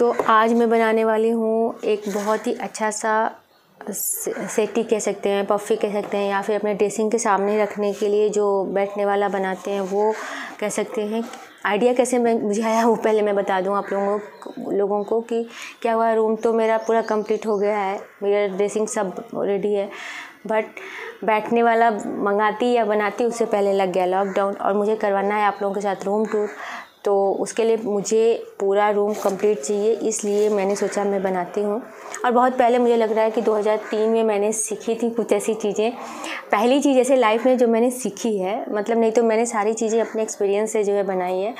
तो आज मैं बनाने वाली हूँ एक बहुत ही अच्छा सा सेटी कह सकते हैं, पफ़ी कह सकते हैं, या फिर अपने ड्रेसिंग के सामने रखने के लिए जो बैठने वाला बनाते हैं, वो कह सकते हैं। आइडिया कैसे मैं, मुझे आया वो पहले मैं बता दूँ आप लोगों लोगों को कि क्या हुआ, रूम तो मेरा पूरा कंप्लीट हो गया है, मेरा ड्रेसिंग सब रेडी है, बट बैठने वाला मंगाती या बनाती, उससे पहले लग गया लॉकडाउन और मुझे करवाना है आप लोगों के साथ रूम टूर तो उसके लिए मुझे पूरा रूम कंप्लीट चाहिए, इसलिए मैंने सोचा मैं बनाती हूँ। और बहुत पहले मुझे लग रहा है कि 2003 में मैंने सीखी थी कुछ ऐसी चीज़ें। पहली चीज़ ऐसे लाइफ में जो मैंने सीखी है मतलब नहीं तो मैंने सारी चीज़ें अपने एक्सपीरियंस से जो है बनाई है।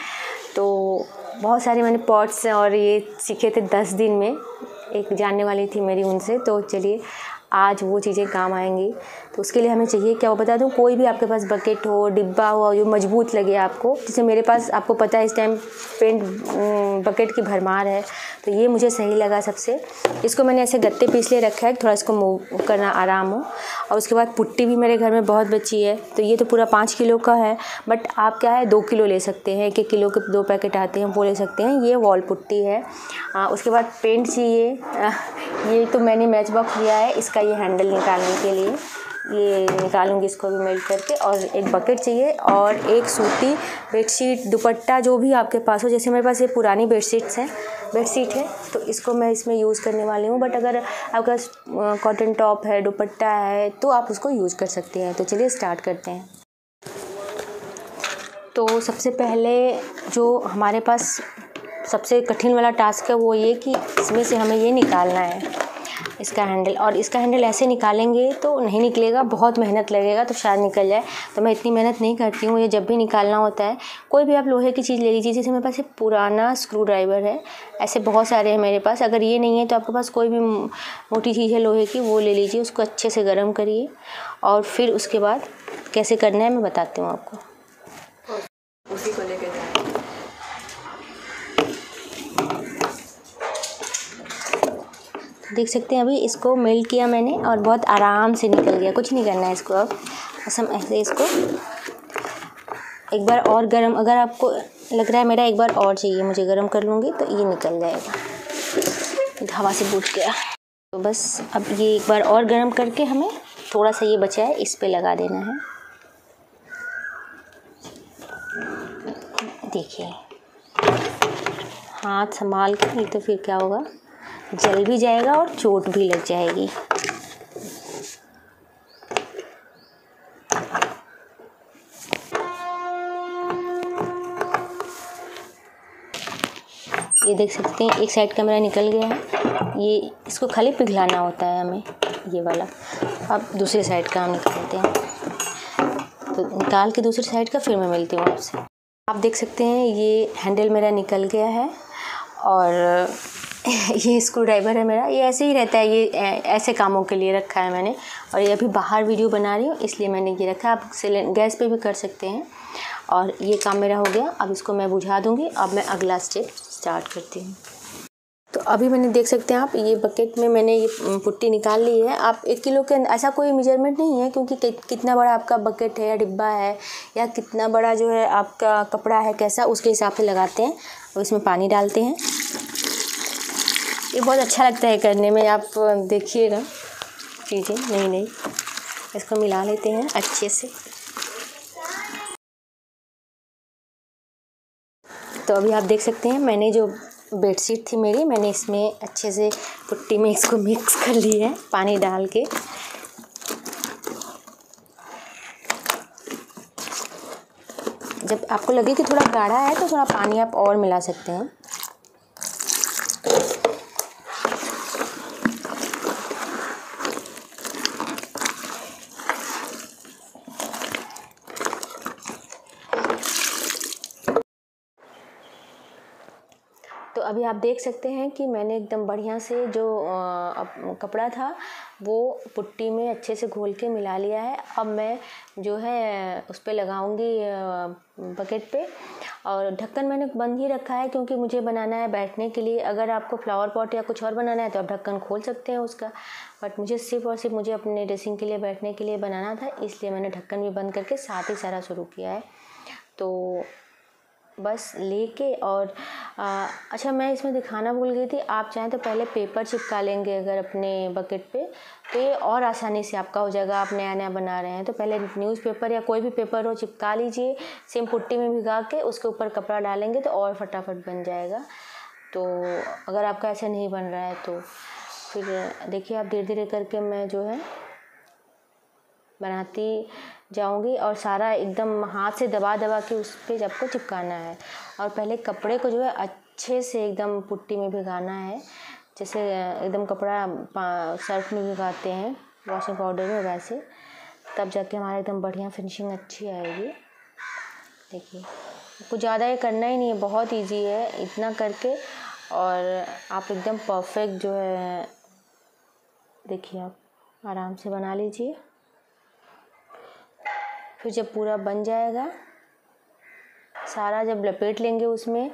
तो बहुत सारे मैंने पॉट्स और ये सीखे थे दस दिन में, एक जानने वाली थी मेरी उनसे। तो चलिए, आज वो चीज़ें काम आएँगी। तो उसके लिए हमें चाहिए क्या वो बता दूँ? कोई भी आपके पास बकेट हो डिब्बा हो जो मज़बूत लगे आपको जैसे मेरे पास आपको पता है इस टाइम पेंट बकेट की भरमार है तो ये मुझे सही लगा सबसे। इसको मैंने ऐसे गत्ते पीस लिए रखा है थोड़ा इसको मूव करना आराम हो। और उसके बाद पुट्टी भी मेरे घर में बहुत बची है तो ये तो पूरा पाँच किलो का है बट आप क्या है दो किलो ले सकते हैं एक एक किलो के दो पैकेट आते हैं वो ले सकते हैं ये वॉल पुट्टी है। आ, उसके बाद पेंट चाहिए। ये तो मैंने मैच बॉक्स लिया है इसका ये हैंडल निकालने के लिए। ये निकालूँगी इसको भी मेल्ट करके और एक बकेट चाहिए और एक सूती बेडशीट दुपट्टा जो भी आपके पास हो, जैसे मेरे पास ये पुरानी बेडशीट्स हैं बेडशीट है तो इसको मैं इसमें यूज़ करने वाली हूँ। बट अगर आपका कॉटन टॉप है, दुपट्टा है तो आप उसको यूज़ कर सकते हैं। तो चलिए स्टार्ट करते हैं। तो सबसे पहले जो हमारे पास सबसे कठिन वाला टास्क है, वो ये कि इसमें से हमें ये निकालना है। इसका हैंडल और इसका हैंडल ऐसे निकालेंगे तो नहीं निकलेगा, बहुत मेहनत लगेगा तो शायद निकल जाए। तो मैं इतनी मेहनत नहीं करती हूँ, ये जब भी निकालना होता है, कोई भी आप लोहे की चीज़ ले लीजिए, जैसे मेरे पास एक पुराना स्क्रू ड्राइवर है, ऐसे बहुत सारे हैं मेरे पास। अगर ये नहीं है तो आपके पास कोई भी मोटी चीज़ है लोहे की, वो ले लीजिए, उसको अच्छे से गर्म करिए। और फिर उसके बाद कैसे करना है मैं बताती हूँ आपको उसी को लेकर देख सकते हैं अभी इसको मेल्ट किया मैंने और बहुत आराम से निकल गया। कुछ नहीं करना है इसको अब। हम ऐसे इसको एक बार और गर्म, अगर आपको लग रहा है मेरा एक बार और चाहिए, मुझे गर्म कर लूँगी तो ये निकल जाएगा। हवा से बूझ गया। तो बस अब ये एक बार और गर्म करके हमें थोड़ा सा ये बचा है, इस पर लगा देना है। देखिए। हाथ संभाल कर नहीं तो फिर क्या होगा? जल भी जाएगा और चोट भी लग जाएगी। ये देख सकते हैं, एक साइड का मेरा निकल गया है। ये, इसको खाली पिघलाना होता है हमें, ये वाला। अब दूसरे साइड का हम निकालते हैं। तो निकाल के दूसरी साइड का फिर मैं मिलती हूँ आपसे। आप देख सकते हैं, ये हैंडल मेरा निकल गया है और ये स्क्रू ड्राइवर है मेरा। ये ऐसे ही रहता है, ये ऐसे कामों के लिए रखा है मैंने। और ये अभी बाहर वीडियो बना रही हूँ, इसलिए मैंने ये रखा है। आप गैस पे भी कर सकते हैं। और ये काम मेरा हो गया। अब इसको मैं बुझा दूँगी। अब मैं अगला स्टेप स्टार्ट करती हूँ। तो अभी मैंने देख सकते हैं आप, ये बकेट में मैंने ये पुट्टी निकाल ली है। आप एक किलो के, ऐसा कोई मेज़रमेंट नहीं है, क्योंकि कितना बड़ा आपका बकेट है या डिब्बा है, या कितना बड़ा जो है आपका कपड़ा है, कैसा, उसके हिसाब से लगाते हैं। और इसमें पानी डालते हैं। ये बहुत अच्छा लगता है करने में, आप देखिएगा। चीज़ें नहीं नहीं। इसको मिला लेते हैं अच्छे से। तो अभी आप देख सकते हैं, मैंने जो बेडशीट थी मेरी, मैंने इसमें अच्छे से पुट्टी में इसको मिक्स कर ली है, पानी डाल के। जब आपको लगे कि थोड़ा गाढ़ा है तो थोड़ा पानी आप और मिला सकते हैं। तो अभी आप देख सकते हैं कि मैंने एकदम बढ़िया से जो कपड़ा था, वो पुट्टी में अच्छे से घोल के मिला लिया है। अब मैं जो है, उस पर लगाऊँगी बकेट पे। और ढक्कन मैंने बंद ही रखा है क्योंकि मुझे बनाना है बैठने के लिए। अगर आपको फ्लावर पॉट या कुछ और बनाना है तो आप ढक्कन खोल सकते हैं उसका। बट मुझे सिर्फ़ और सिर्फ़ मुझे अपने ड्रेसिंग के लिए, बैठने के लिए बनाना था, इसलिए मैंने ढक्कन भी बंद करके साथ ही सारा शुरू किया है। तो बस लेके और आ, अच्छा मैं इसमें दिखाना भूल गई थी आप चाहें तो पहले पेपर चिपका लेंगे अगर अपने बकेट पे तो ये और आसानी से आपका हो जाएगा आप नया नया बना रहे हैं तो पहले न्यूज़पेपर या कोई भी पेपर हो चिपका लीजिए सेम पुट्टी में भिगा के उसके ऊपर कपड़ा डालेंगे तो और फटाफट बन जाएगा तो अगर आपका ऐसे नहीं बन रहा है तो फिर देखिए आप धीरे धीरे करके मैं जो है बनाती जाऊँगी और सारा एकदम हाथ से दबा दबा के उस पर आपको चिपकाना है। और पहले कपड़े को जो है अच्छे से एकदम पुट्टी में भिगाना है। जैसे एकदम कपड़ा सर्फ में भिगाते हैं वॉशिंग पाउडर में वैसे, तब जाके हमारा एकदम बढ़िया फिनिशिंग अच्छी आएगी। देखिए, कुछ ज़्यादा ये करना ही नहीं है, बहुत इजी है, इतना करके और आप एकदम परफेक्ट जो है, देखिए आप, आराम से बना लीजिए। फिर जब पूरा बन जाएगा, सारा जब लपेट लेंगे उसमें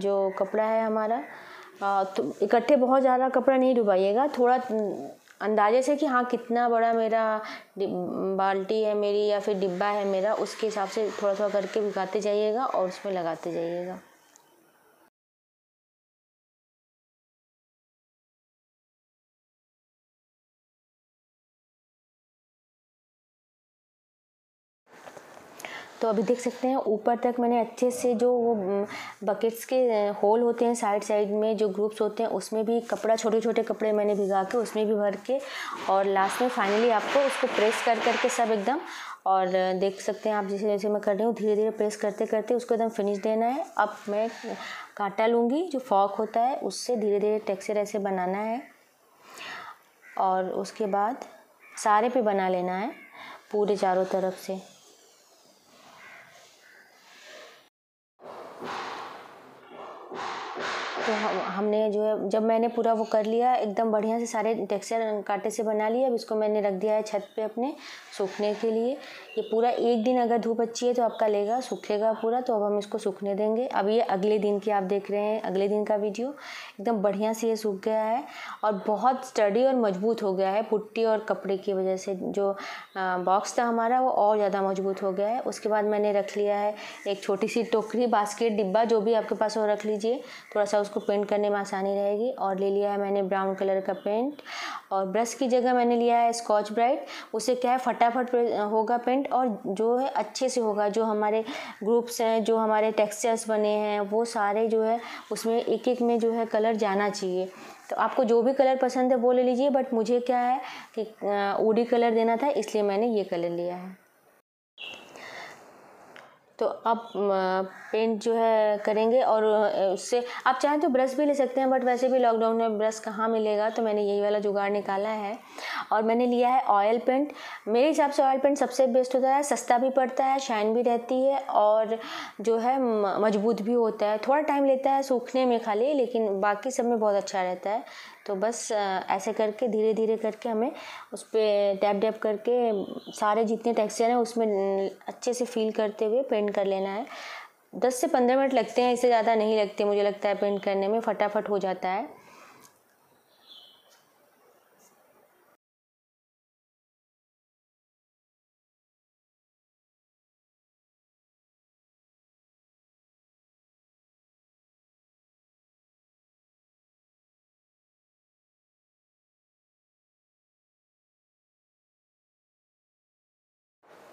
जो कपड़ा है हमारा तो इकट्ठे बहुत ज़्यादा कपड़ा नहीं डुबाइएगा। थोड़ा अंदाजे से कि हाँ कितना बड़ा मेरा बाल्टी है मेरी या फिर डिब्बा है मेरा, उसके हिसाब से थोड़ा थोड़ा करके भिगाते जाइएगा और उसमें लगाते जाइएगा। तो अभी देख सकते हैं, ऊपर तक मैंने अच्छे से जो वो बकेट्स के होल होते हैं साइड साइड में, जो ग्रुप्स होते हैं, उसमें भी कपड़ा छोटे छोटे कपड़े मैंने भिगा के उसमें भी भर के और लास्ट में फाइनली आपको उसको प्रेस कर करके सब एकदम और देख सकते हैं आप जैसे जैसे मैं कर रही हूँ धीरे धीरे प्रेस करते करते उसको एकदम फिनिश देना है। अब मैं कांटा लूँगी, जो फॉक होता है, उससे धीरे धीरे टेक्सचर ऐसे बनाना है और उसके बाद सारे पे बना लेना है, पूरे चारों तरफ़ से तो हमने जो है, जब मैंने पूरा वो कर लिया, एकदम बढ़िया से सारे टेक्सचर कांटे से बना लिया अब इसको मैंने रख दिया है छत पे अपने। सूखने के लिए। ये पूरा एक दिन अगर धूप अच्छी है तो आपका लेगा, सूखेगा पूरा तो अब हम इसको सूखने देंगे। अब ये अगले दिन की आप देख रहे हैं, अगले दिन का वीडियो। एकदम बढ़िया से ये सूख गया है और बहुत स्टडी और मज़बूत हो गया है। पुट्टी और कपड़े की वजह से जो बॉक्स था हमारा वो और ज़्यादा मज़बूत हो गया है। उसके बाद मैंने रख लिया है एक छोटी सी टोकरी बास्केट डिब्बा, जो भी आपके पास हो रख लीजिए। थोड़ा सा उसको पेंट करने में आसानी रहेगी और ले लिया है मैंने ब्राउन कलर का पेंट और ब्रश की जगह मैंने लिया है स्कॉच ब्राइट उससे क्या है? फटाफट होगा पेंट और जो है अच्छे से होगा। जो हमारे ग्रुप्स हैं, जो हमारे टेक्सचर्स बने हैं, वो सारे जो है उसमें एक एक में जो है कलर जाना चाहिए। तो आपको जो भी कलर पसंद है वो ले लीजिए बट मुझे क्या है कि ऊडी कलर देना था, इसलिए मैंने ये कलर लिया है। तो आप पेंट जो है करेंगे और उससे, आप चाहें तो ब्रश भी ले सकते हैं बट वैसे भी लॉकडाउन में ब्रश कहाँ मिलेगा? तो मैंने यही वाला जुगाड़ निकाला है। और मैंने लिया है ऑयल पेंट मेरे हिसाब से ऑयल पेंट सबसे बेस्ट होता है, सस्ता भी पड़ता है शाइन भी रहती है और जो है मज़बूत भी होता है। थोड़ा टाइम लेता है सूखने में खाली, लेकिन बाकी सब में बहुत अच्छा रहता है। तो बस ऐसे करके धीरे धीरे करके हमें उस पर टैप टैप करके, सारे जितने टेक्सचर हैं उसमें अच्छे से फील करते हुए पेंट कर लेना है। दस से पंद्रह मिनट लगते हैं, इससे ज़्यादा नहीं लगते, मुझे लगता है पेंट करने में, फटाफट हो जाता है।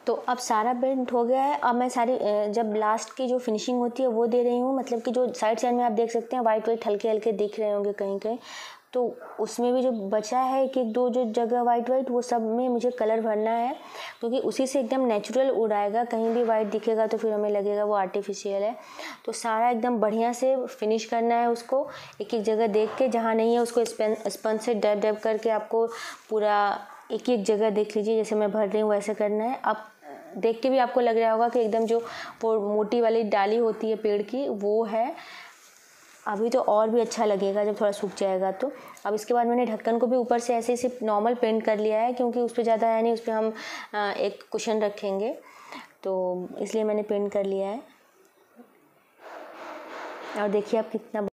तो अब सारा पेंट हो गया है। अब मैं सारी जब लास्ट की जो फिनिशिंग होती है, वो दे रही हूँ। मतलब कि जो साइड साइड में आप देख सकते हैं वाइट वाइट हल्के हल्के दिख रहे होंगे कहीं कहीं। तो उसमें भी जो बचा है कि दो जो जगह वाइट वाइट वो सब में मुझे कलर भरना है। क्योंकि उसी से एकदम नेचुरल उड़ाएगा। कहीं भी वाइट दिखेगा तो फिर हमें लगेगा वो आर्टिफिशियल है। तो सारा एकदम बढ़िया से फिनिश करना है उसको। एक एक जगह देख के, जहाँ नहीं है, उसको स्पन से डैब डैब करके आपको पूरा एक एक जगह देख लीजिए, जैसे मैं भर रही हूँ, वैसे करना है। अब, देख के भी आपको लग रहा होगा कि एकदम जो वो मोटी वाली डाली होती है पेड़ की, वो है। अभी तो और भी अच्छा लगेगा जब थोड़ा सूख जाएगा तो। अब इसके बाद मैंने ढक्कन को भी ऊपर से ऐसे सिर्फ़ नॉर्मल पेंट कर लिया है, क्योंकि उस पर ज़्यादा है नहीं, उस पर हम एक कुशन रखेंगे। तो इसलिए मैंने पेंट कर लिया है। और देखिए आप कितना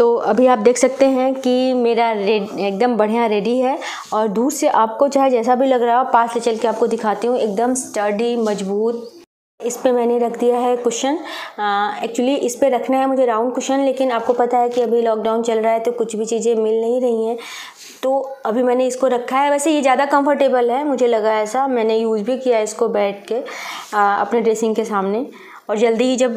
तो अभी आप देख सकते हैं कि मेरा रेड एकदम बढ़िया रेडी है और दूर से आपको चाहे जैसा भी लग रहा हो पास से चल के आपको दिखाती हूँ एकदम स्टडी मज़बूत। इस पे मैंने रख दिया है कुशन एक्चुअली इस पे रखना है मुझे राउंड कुशन लेकिन आपको पता है कि अभी लॉकडाउन चल रहा है तो कुछ भी चीज़ें मिल नहीं रही हैं। तो अभी मैंने इसको रखा है। वैसे ये ज़्यादा कंफर्टेबल है मुझे लगा ऐसा। मैंने यूज़ भी किया इसको बैठ के आ, अपने ड्रेसिंग के सामने। और जल्दी ही जब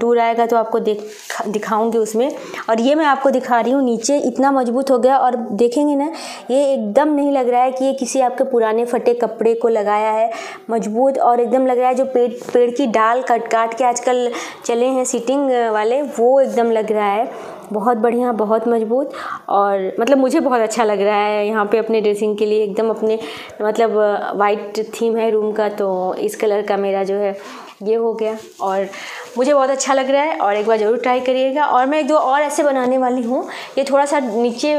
टूर आएगा तो आपको देख, दिखाऊँगी उसमें। और ये मैं आपको दिखा रही हूँ, नीचे इतना मज़बूत हो गया और देखेंगे ना, ये एकदम नहीं लग रहा है कि ये किसी आपके पुराने फटे कपड़े को लगाया है, मज़बूत और एकदम लग रहा है जो पेड़ पेड़ की डाल कट, काट के आजकल चले हैं सीटिंग वाले, वो एकदम लग रहा है। बहुत बढ़िया, बहुत मज़बूत और मतलब मुझे बहुत अच्छा लग रहा है यहाँ पे अपने ड्रेसिंग के लिए, एकदम अपने मतलब वाइट थीम है रूम का तो इस कलर का मेरा जो है ये हो गया और मुझे बहुत अच्छा लग रहा है और एक बार ज़रूर ट्राई करिएगा। और मैं एक दो और ऐसे बनाने वाली हूँ। ये थोड़ा सा नीचे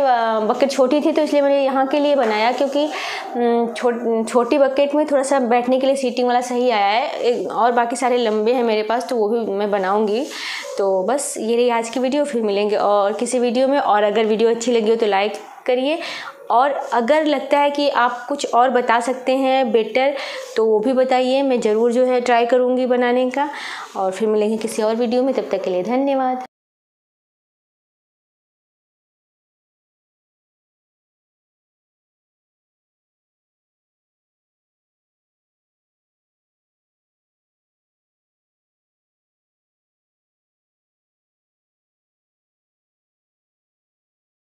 बकेट छोटी थी तो इसलिए मैंने यहाँ के लिए बनाया क्योंकि छो, छोटी बकेट में थोड़ा सा बैठने के लिए सीटिंग वाला सही आया है। और बाकी सारे लंबे हैं मेरे पास तो वो भी मैं बनाऊँगी। तो बस ये रही आज की वीडियो फिर मिलेंगे और किसी वीडियो में। और अगर वीडियो अच्छी लगी हो तो लाइक करिए और अगर लगता है कि आप कुछ और बता सकते हैं बेटर तो वो भी बताइए। मैं ज़रूर जो है ट्राई करूँगी बनाने का। और फिर मिलेंगे किसी और वीडियो में। तब तक के लिए धन्यवाद।